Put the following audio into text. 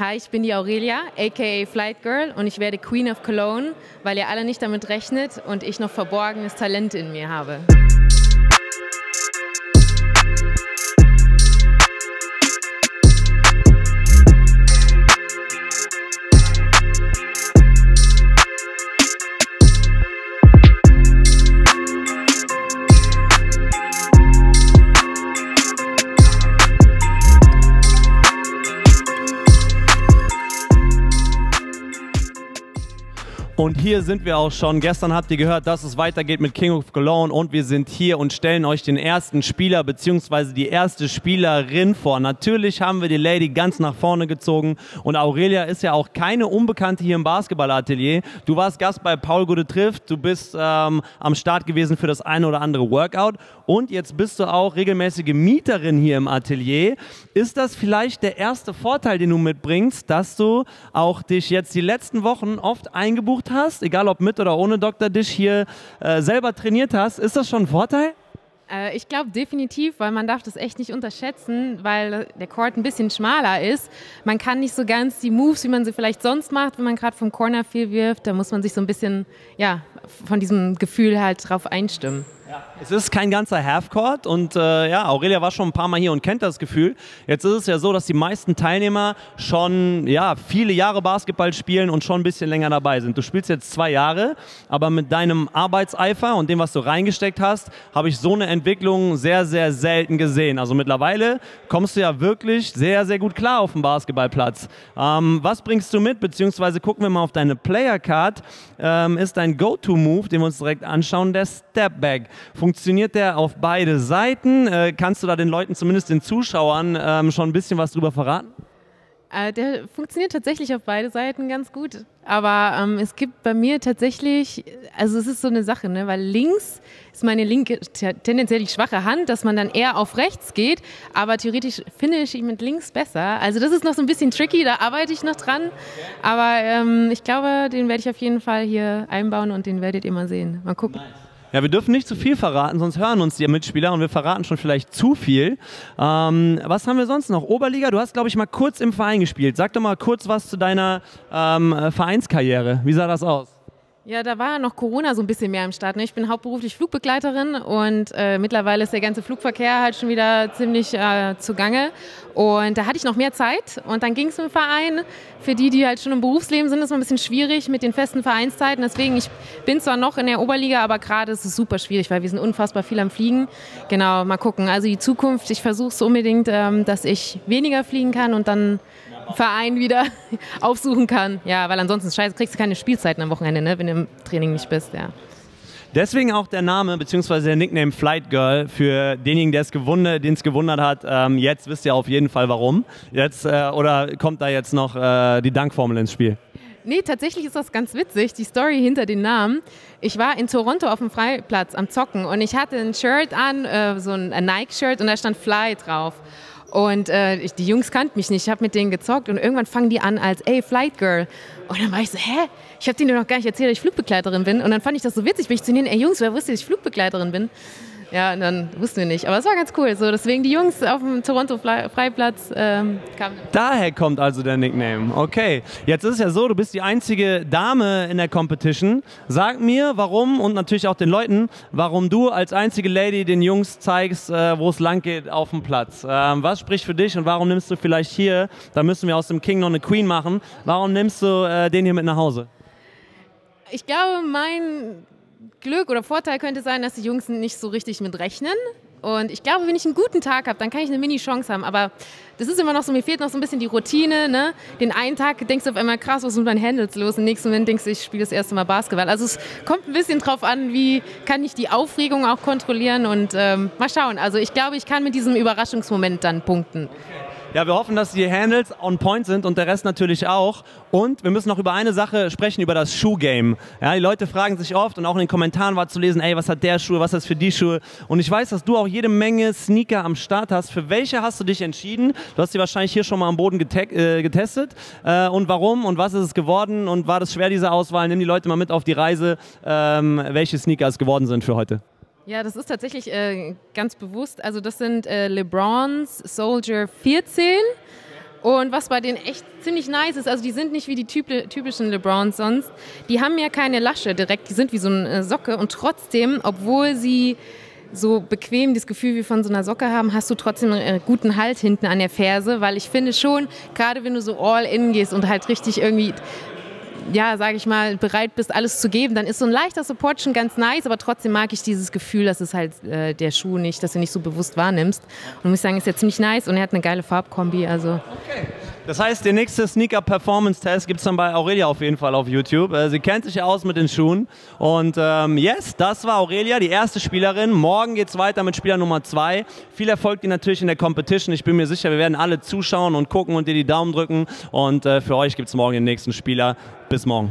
Hi, ich bin die Aurelia, aka Flight Girl, und ich werde Queen of Cologne, weil ihr alle nicht damit rechnet und ich noch verborgenes Talent in mir habe. Und hier sind wir auch schon. Gestern habt ihr gehört, dass es weitergeht mit King of Cologne und wir sind hier und stellen euch den ersten Spieler bzw. die erste Spielerin vor. Natürlich haben wir die Lady ganz nach vorne gezogen und Aurelia ist ja auch keine Unbekannte hier im Basketballatelier. Du warst Gast bei Paul Gude trifft, du bist ähm, am Start gewesen für das eine oder andere Workout und jetzt bist du auch regelmäßige Mieterin hier im Atelier. Ist das vielleicht der erste Vorteil, den du mitbringst, dass du auch dich jetzt die letzten Wochen oft eingebucht hast, egal ob mit oder ohne Dr. Dish hier äh, selber trainiert hast, ist das schon ein Vorteil? Äh, ich glaube definitiv, weil man darf das echt nicht unterschätzen, weil der Court ein bisschen schmaler ist. Man kann nicht so ganz die Moves, wie man sie vielleicht sonst macht, wenn man gerade vom Corner viel wirft. Da muss man sich so ein bisschen ja, von diesem Gefühl halt drauf einstimmen. Es ist kein ganzer Halfcourt und äh, ja, Aurelia war schon ein paar Mal hier und kennt das Gefühl. Jetzt ist es ja so, dass die meisten Teilnehmer schon ja, viele Jahre Basketball spielen und schon ein bisschen länger dabei sind. Du spielst jetzt zwei Jahre, aber mit deinem Arbeitseifer und dem, was du reingesteckt hast, habe ich so eine Entwicklung sehr, sehr selten gesehen. Also mittlerweile kommst du ja wirklich sehr, sehr gut klar auf dem Basketballplatz. Ähm, was bringst du mit, beziehungsweise gucken wir mal auf deine Player Card, ähm, ist dein Go-To-Move, den wir uns direkt anschauen, der Stepback. Funktioniert der auf beide Seiten? Äh, kannst du da den Leuten, zumindest den Zuschauern, ähm, schon ein bisschen was drüber verraten? Äh, der funktioniert tatsächlich auf beide Seiten ganz gut. Aber ähm, es gibt bei mir tatsächlich, also es ist so eine Sache, ne? weil links ist meine linke tendenziell die schwache Hand, dass man dann eher auf rechts geht. Aber theoretisch finde ich mit links besser. Also das ist noch so ein bisschen tricky, da arbeite ich noch dran. Aber ähm, ich glaube, den werde ich auf jeden Fall hier einbauen und den werdet ihr mal sehen. Mal gucken. Nice. Ja, wir dürfen nicht zu viel verraten, sonst hören uns die Mitspieler und wir verraten schon vielleicht zu viel. Ähm, was haben wir sonst noch? Oberliga, du hast, glaube ich, mal kurz im Verein gespielt. Sag doch mal kurz was zu deiner ähm, Vereinskarriere. Wie sah das aus? Ja, da war noch Corona so ein bisschen mehr im Start. Ne? Ich bin hauptberuflich Flugbegleiterin und äh, mittlerweile ist der ganze Flugverkehr halt schon wieder ziemlich äh, zugange. Und da hatte ich noch mehr Zeit und dann ging es im Verein. Für die, die halt schon im Berufsleben sind, ist es ein bisschen schwierig mit den festen Vereinszeiten. Deswegen, ich bin zwar noch in der Oberliga, aber gerade ist es super schwierig, weil wir sind unfassbar viel am Fliegen. Genau, mal gucken. Also die Zukunft, ich versuche es unbedingt, ähm, dass ich weniger fliegen kann und dann Verein wieder aufsuchen kann. Ja, weil ansonsten scheiße, kriegst du keine Spielzeiten am Wochenende, ne, wenn du im Training nicht bist. Ja. Deswegen auch der Name bzw. der Nickname Flight Girl für denjenigen, der es gewundert, den es gewundert hat. Ähm, jetzt wisst ihr auf jeden Fall warum. Jetzt äh, oder kommt da jetzt noch äh, die Dankformel ins Spiel? Nee, tatsächlich ist das ganz witzig, die Story hinter den Namen. Ich war in Toronto auf dem Freiplatz am Zocken und ich hatte ein Shirt an, äh, so ein Nike-Shirt und da stand Fly drauf. Und äh, ich, die Jungs kannten mich nicht, ich habe mit denen gezockt und irgendwann fangen die an als, ey, Flight Girl. Und dann war ich so, hä? Ich habe denen noch gar nicht erzählt, dass ich Flugbegleiterin bin. Und dann fand ich das so witzig, bin ich zu denen, ey Jungs, wer wusste, dass ich Flugbegleiterin bin? Ja, und dann wussten wir nicht. Aber es war ganz cool. So, deswegen die Jungs auf dem Toronto Freiplatz ähm, kamen. Daher kommt also der Nickname. Okay. Jetzt ist es ja so, du bist die einzige Dame in der Competition. Sag mir, warum und natürlich auch den Leuten, warum du als einzige Lady den Jungs zeigst, äh, wo es lang geht auf dem Platz. Ähm, was spricht für dich und warum nimmst du vielleicht hier, da müssen wir aus dem King noch eine Queen machen, warum nimmst du äh, den hier mit nach Hause? Ich glaube, mein Glück oder Vorteil könnte sein, dass die Jungs nicht so richtig mit rechnen. Und ich glaube, wenn ich einen guten Tag habe, dann kann ich eine Mini-Chance haben. Aber das ist immer noch so, mir fehlt noch so ein bisschen die Routine. Ne? Den einen Tag denkst du auf einmal, krass, was ist mit meinen Handles los? Und nächsten Moment denkst du, ich spiele das erste Mal Basketball. Also es kommt ein bisschen drauf an, wie kann ich die Aufregung auch kontrollieren und ähm, mal schauen. Also ich glaube, ich kann mit diesem Überraschungsmoment dann punkten. Ja, wir hoffen, dass die Handles on point sind und der Rest natürlich auch. Und wir müssen noch über eine Sache sprechen, über das Schuhgame. Ja, die Leute fragen sich oft und auch in den Kommentaren war zu lesen, ey, was hat der Schuh, was ist für die Schuhe? Und ich weiß, dass du auch jede Menge Sneaker am Start hast. Für welche hast du dich entschieden? Du hast sie wahrscheinlich hier schon mal am Boden äh, getestet. Äh, und warum und was ist es geworden? Und war das schwer, diese Auswahl? Nimm die Leute mal mit auf die Reise, ähm, welche Sneaker es geworden sind für heute. Ja, das ist tatsächlich äh, ganz bewusst. Also das sind äh, LeBrons Soldier 14. Und was bei denen echt ziemlich nice ist, also die sind nicht wie die typischen LeBrons sonst. Die haben ja keine Lasche direkt, die sind wie so eine Socke und trotzdem, obwohl sie so bequem das Gefühl wie von so einer Socke haben, hast du trotzdem einen guten Halt hinten an der Ferse, weil ich finde schon, gerade wenn du so all in gehst und halt richtig irgendwie ja, sage ich mal, bereit bist, alles zu geben, dann ist so ein leichter Support schon ganz nice, aber trotzdem mag ich dieses Gefühl, dass es halt äh, der Schuh nicht, dass du nicht so bewusst wahrnimmst. Und muss ich sagen, ist ja ziemlich nice und er hat eine geile Farbkombi. Also. Okay. Das heißt, der nächste Sneaker-Performance-Test gibt es dann bei Aurelia auf jeden Fall auf YouTube. Äh, sie kennt sich ja aus mit den Schuhen. Und ähm, yes, das war Aurelia, die erste Spielerin. Morgen geht es weiter mit Spieler Nummer zwei. Viel Erfolg dir natürlich in der Competition. Ich bin mir sicher, wir werden alle zuschauen und gucken und dir die Daumen drücken. Und äh, für euch gibt es morgen den nächsten Spieler. Bis morgen.